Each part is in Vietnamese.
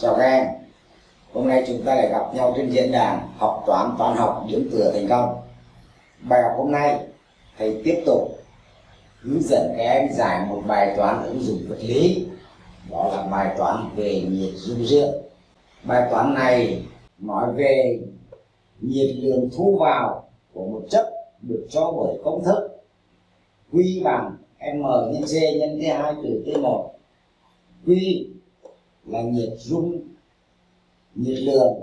Chào các em. Hôm nay chúng ta lại gặp nhau trên diễn đàn học toán toán học điểm tựa thành công. Bài học hôm nay, thầy tiếp tục hướng dẫn các em giải một bài toán ứng dụng vật lý. Đó là bài toán về nhiệt dung dưỡng bài toán này nói về nhiệt lượng thu vào của một chất được cho bởi công thức Q bằng M nhân C nhân T2 trừ T1 Q là nhiệt dung, nhiệt lượng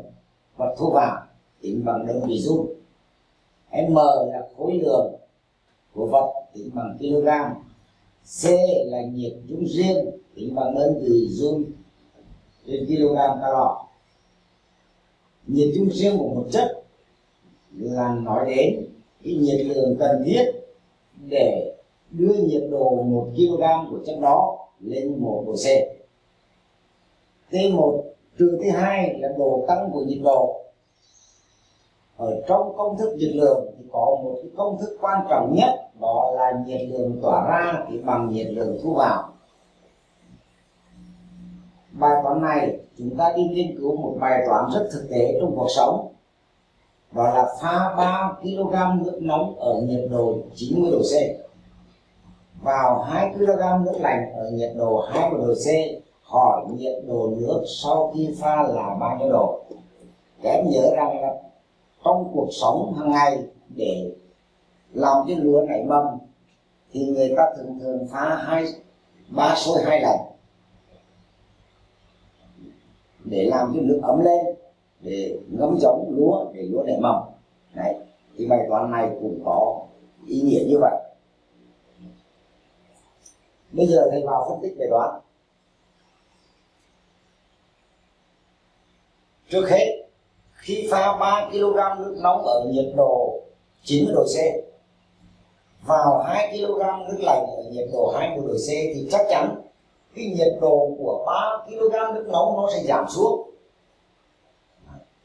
vật thu vào. Tính bằng đơn vị dung. M là khối lượng của vật, tính bằng kg. C là nhiệt dung riêng, tính bằng đơn vị dung trên kg calo. Nhiệt dung riêng của một chất là nói đến cái nhiệt lượng cần thiết để đưa nhiệt độ 1 kg của chất đó lên 1 độ C. T1 trừ thứ hai là độ tăng của nhiệt độ. Ở trong công thức nhiệt lượng thì có một cái công thức quan trọng nhất, đó là nhiệt lượng tỏa ra thì bằng nhiệt lượng thu vào. Bài toán này chúng ta đi nghiên cứu một bài toán rất thực tế trong cuộc sống, đó là pha 3 kg nước nóng ở nhiệt độ 90 độ C. Vào 2 kg nước lạnh ở nhiệt độ 20 độ C hỏi nhiệt độ nước sau khi pha là bao nhiêu độ? Các em nhớ rằng là trong cuộc sống hàng ngày để làm cho lúa nảy mầm thì người ta thường thường pha hai, ba sôi hai lần để làm cho nước ấm lên, để ngấm giống lúa, để lúa nảy mầm. Đấy, thì bài toán này cũng có ý nghĩa như vậy. Bây giờ thầy vào phân tích bài toán. Trước hết, khi pha 3 kg nước nóng ở nhiệt độ 90 độ C, vào 2 kg nước lạnh ở nhiệt độ 20 độ C thì chắc chắn cái nhiệt độ của 3 kg nước nóng nó sẽ giảm xuống.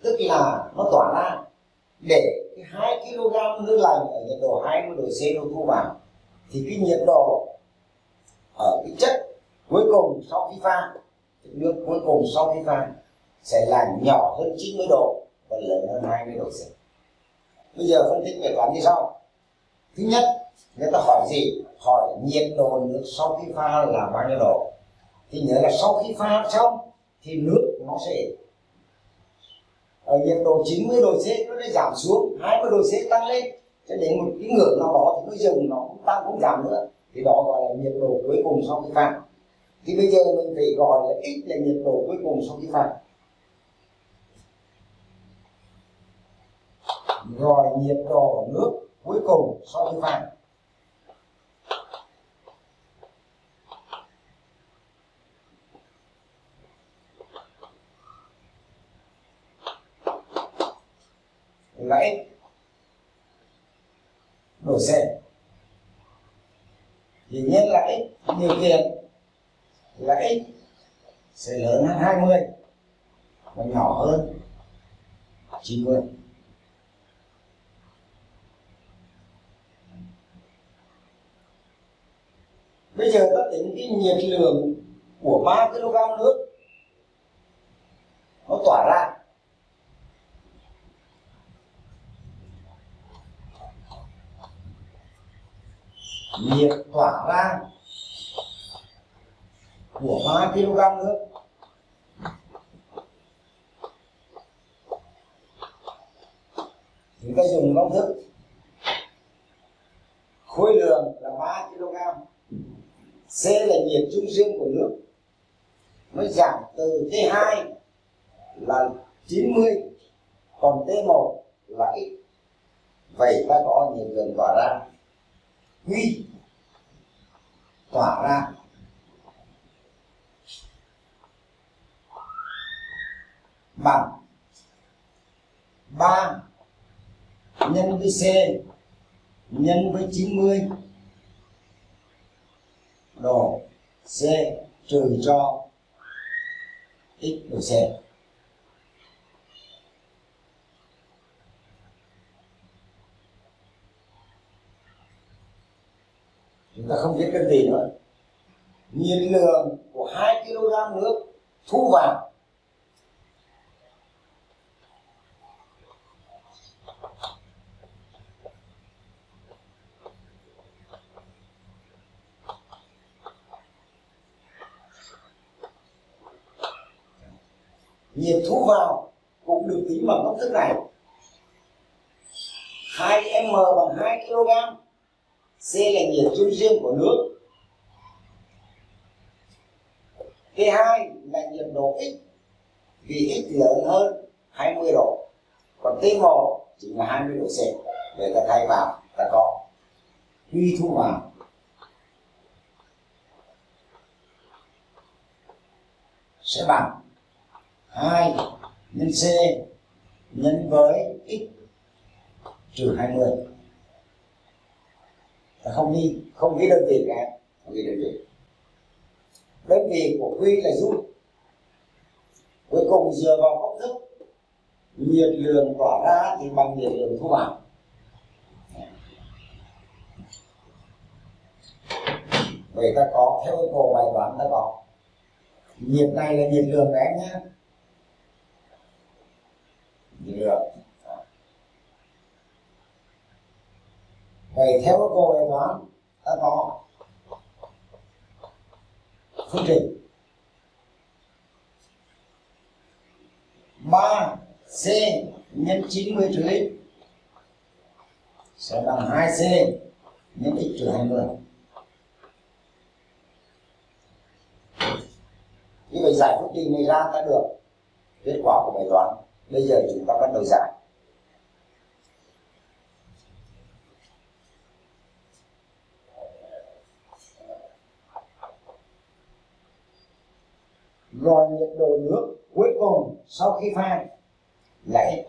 Tức là nó tỏa ra để cái 2 kg nước lạnh ở nhiệt độ 20 độ C nó thu vào. Thì cái nhiệt độ ở cái chất cuối cùng sau khi pha nước cuối cùng sau khi pha sẽ là nhỏ hơn 90 độ và lớn hơn 20 độ C. Bây giờ phân tích bài toán như sau. Thứ nhất, người ta hỏi gì? Hỏi nhiệt độ nước sau khi pha là bao nhiêu độ? Thì nhớ là sau khi pha xong thì nước nó sẽ ở nhiệt độ 90 độ C nó sẽ giảm xuống 20 độ C tăng lên cho đến một cái ngưỡng nào đó thì nó dừng nó cũng tăng cũng giảm nữa thì đó gọi là nhiệt độ cuối cùng sau khi pha thì bây giờ mình phải gọi là x là nhiệt độ cuối cùng sau khi pha rồi nhiệt độ nước cuối cùng so với vàng là x độ C thì nhiên là x điều kiện là x sẽ lớn hơn 20 và nhỏ hơn 90 bây giờ ta tính cái nhiệt lượng của 3 kg nước nó tỏa ra. Nhiệt tỏa ra của 3 kg nước. Chúng ta dùng công thức khối lượng là 3 kg C là nhiệt trung dương của nước. Nó giảm từ T2 là 90 còn T1 là x. Vậy ta có nhiệt lượng tỏa ra quy tỏa ra bằng 3 nhân với C nhân với 90 đồ C, trừ cho x đồ C. Chúng ta không biết cái gì nữa. Nhiên lượng của 2 kg nước thu vào tiền thu vào cũng được tính bằng công thức này. 2m bằng 2 kg C là nhiệt trung riêng của nước. T2 là nhiệt độ X vì X lớn hơn 20 độ. Còn T1 chỉ là 20 độ C, để ta thay vào, ta có. Quy thu vào. Sẽ bằng. 2 nhân C nhân với x trừ 20 ta không đi không ghi đơn vị cả, không ghi đơn vị. Đơn vị của quy là dung cuối cùng dựa vào công thức, nhiệt lượng tỏa ra thì bằng nhiệt lượng thu vào. Vậy ta có theo yêu cầu bài toán ta có. Nhiệt này là nhiệt lượng đấy nhá nhé nhiệt lượng này theo các cô bài toán đã có phương trình ba, C, nhân 90 trừ x sẽ bằng 2C nhân x trừ 20 như vậy giải phương trình này ra ta được kết quả của bài toán. Bây giờ chúng ta bắt đầu giải. Rồi nhiệt độ nước cuối cùng sau khi pha, là hết.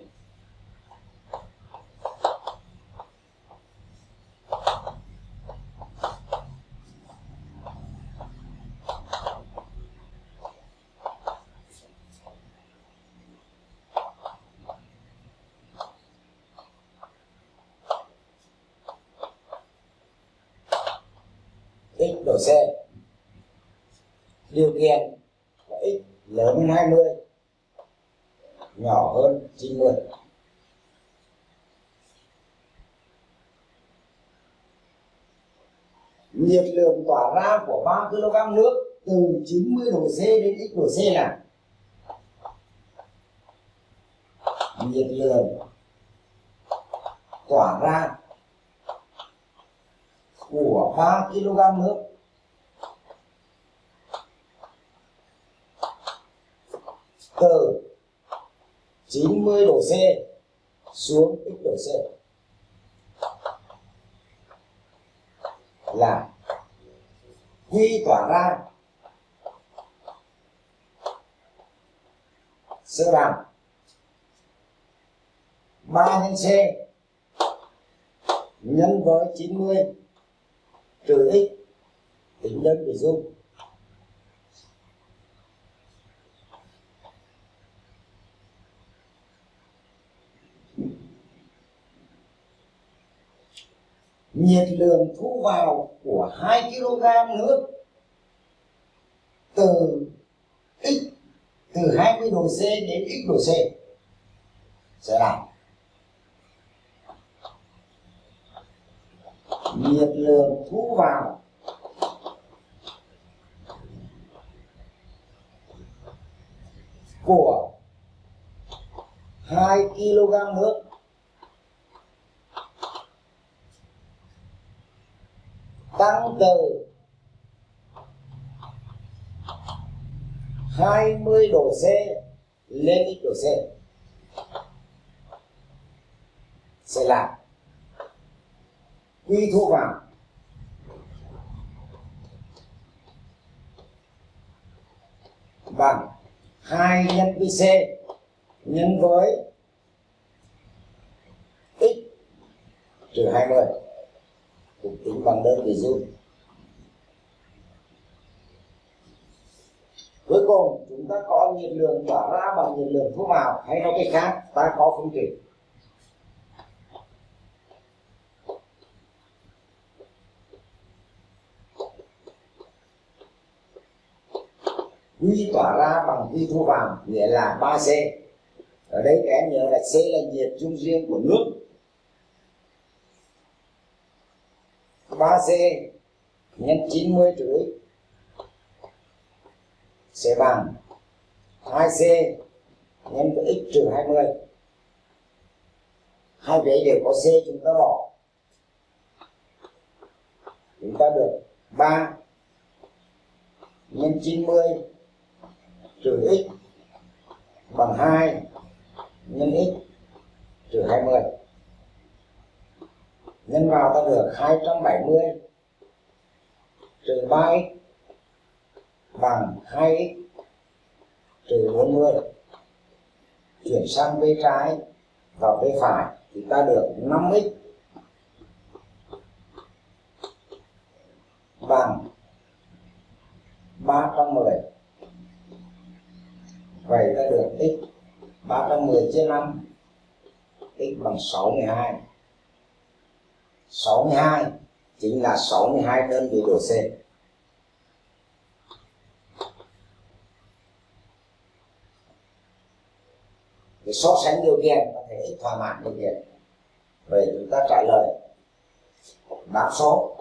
X độ C. Điều kiện lớn hơn 20 nhỏ hơn 90 nhiệt lượng tỏa ra của 3 kg nước từ 90 độ C đến x độ C là nhiệt lượng tỏa ra của 3 kg nước từ 90 độ C xuống x độ C. Là quy tỏa ra. Sẽ bằng 3 nhân C nhân với 90 trừ x, tính đơn vị dung. Nhiệt lượng thu vào của 2 kg nước từ x, từ 20 độ C đến x độ C. Sẽ là nhiệt lượng thu vào. Của 2 kg nước. Tăng từ 20 độ C lên x độ C. Sẽ là quy thu vào. Bằng 2 nhân với C nhân với x trừ 20 cũng tính bằng đơn vị dương. cuối cùng, chúng ta có nhiệt lượng tỏa ra bằng nhiệt lượng thu vào hay nói cách khác, ta có phương trình quy tỏa ra bằng quy thu vào nghĩa là 3C ở đây các em nhớ là C là nhiệt dung riêng của nước. 3C nhân 90 trừ x sẽ bằng 2C nhân với x trừ 20 hai vế đều có c, chúng ta bỏ. Chúng ta được 3 nhân 90 trừ x bằng 2 nhân x trừ 20 nhân vào ta được 270 trừ 3x bằng 2x trừ 40 chuyển sang bên trái và bên phải thì ta được 5x bằng 310 vậy ta được x 310 chia 5 x bằng 62 62 chính là 62 đơn vị độ C. Để so sánh điều kiện có thể thỏa mãn điều kiện. Vậy chúng ta trả lời. Đáp số.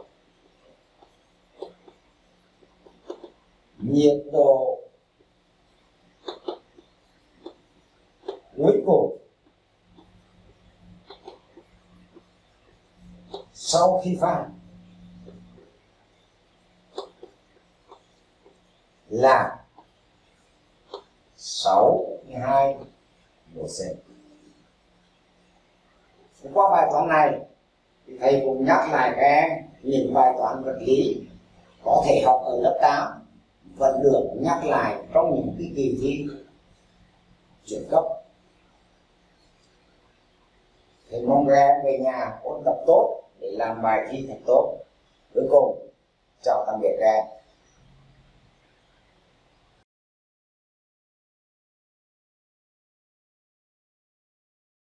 Nhiệt độ cuối cùng sau khi pha là 62 độ C. Qua bài toán này, thì thầy cũng nhắc lại các em những bài toán vật lý có thể học ở lớp 8 vẫn được nhắc lại trong những cái kỳ thi chuyển cấp thì mong các em về nhà ôn tập tốt để làm bài thi thật tốt. Cuối cùng chào tạm biệt các em